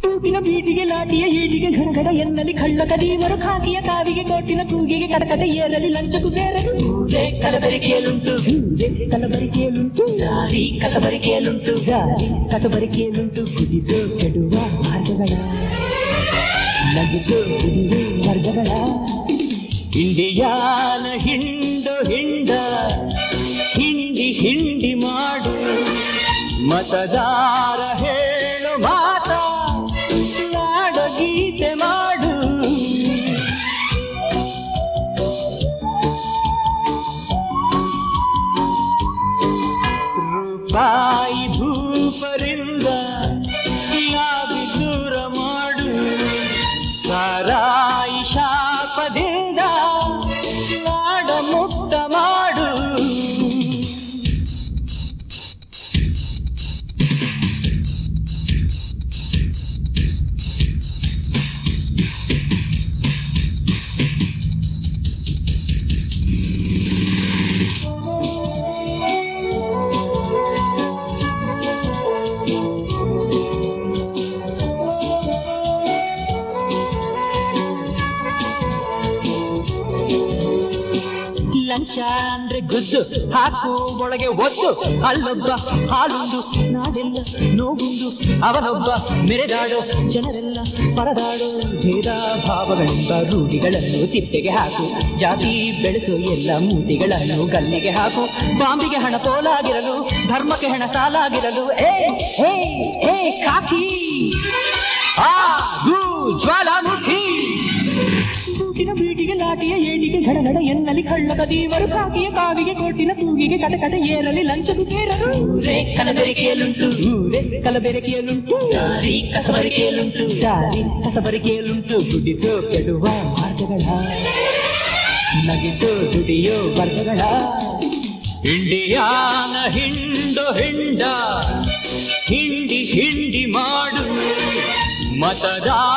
ತೂಟಿನ ಬೀಟಿಗೆ ಲಾಟಿಯ ಈಟಿಗೆ ಘಡಘಡ ಎನ್ನಲಿ ಕಳ್ಳ ಕದೀವರು ಖಾಕಿಯ ಕಾವಿಗೆ ಕೋಟಿನ ಕೂಗಿಗೆ ಕಡಕಟ ಏರಲಿ ಲಂಚಕ್ಕೂ ಬೇರಲು ಕಲಬರಿಕೆಯಲುಂಟು ಕಲಬರಿಕೆಯಲುಂಟು ದಾರಿ ಕಸಬರಿಕೆಯಲುಂಟು ದಾರಿ ಕಸಬರಿಕೆಯಲುಂಟು ಕುದಿಸೋ ಕೆಡುವ ಮಾರ್ಗಗಳ. ನಗಿಸೋ ಕುಡಿಯೋ ವರ್ಗಗಳ ಇಂಡಿಯಾನ ಹಿಂಡು ಹಿಂಡ. ಹಿಂಡಿ ಹಿಂಡಿ ಮಾಡು. ಮತದಾರ ರೂಪಾಯಿ ಭೂಪರಿಂದ ಯಾವಿ ದೂರ ಮಾಡು ಸಾರಾಯಿ ಶಾಪದಿಂದ ಲಂಚ ಅಂದ್ರೆ ಗುದ್ದು, ಹಾಕು ಒಳಗೆ ಒದ್ದು, ಅಲ್ಲೊಬ್ಬ ಹಾಲುಂಡು ನಾಡೆಲ್ಲ ನೋವುಂಡು, ಅವನೊಬ್ಬ ಮೆರೆದಾಡು, ಜನರೆಲ್ಲ ಪರದಾಡು ಭೇದ ಭಾವಗಳೆಂಬ ರೂಢಿಗಳನ್ನು ತಿಪ್ಪೆಗೆ ಹಾಕು. ಜಾತಿ, ಬೆಳೆಸು ಎಲ್ಲ ಮೂತಿಗಳನ್ನು ಗಲ್ಲಿಗೆ ಹಾಕು. ಬಾಂಬಿಗೆ ಹಣ ಪೋಲಾಗಿರಲು ಧರ್ಮಕ್ಕೆ ಹಣ ಸಾಲಾಗಿರಲು ಏ ಏ ಏ ಕಾಕಿ! ತೂಕಿನ ಬೀಟಿಗೆ ಲಾಟಿಯ ಏಟಿಗೆ ಘಡಘಡ ಎನ್ನಲಿ ಕಳ್ಳದ ದೇವರು ಕಾಕಿಯ ಕಾವಿಗೆ ಕೋಟಿನ ತೂಗಿಗೆ ಕಟಕಟ ಏರಲಿ ಲಂಚದು ಕೇರರು. ಕಲಬೆರಕೆಯಲುಂಟು ಊರೇ ಕಲಬೆರಕೆಯಲುಂಟು ದಾರಿ ಕಸಬರಿಕೆಯಲುಂಟು ದಾರಿ ಕಸಬರಿಕೆಯಲುಂಟು ಗುಡಿಸೋ ಕೆಡುವ ಮಾರ್ಗಗಳ. ನಗಿಸೋ ದುಡಿಯೋ ವರ್ಗಗಳ. ಇಂಡಿಯಾನ ಹಿಂಡು ಹಿಂಡ. ಹಿಂಡಿ ಹಿಂಡಿ ಮಾಡು. ಮತದಾರ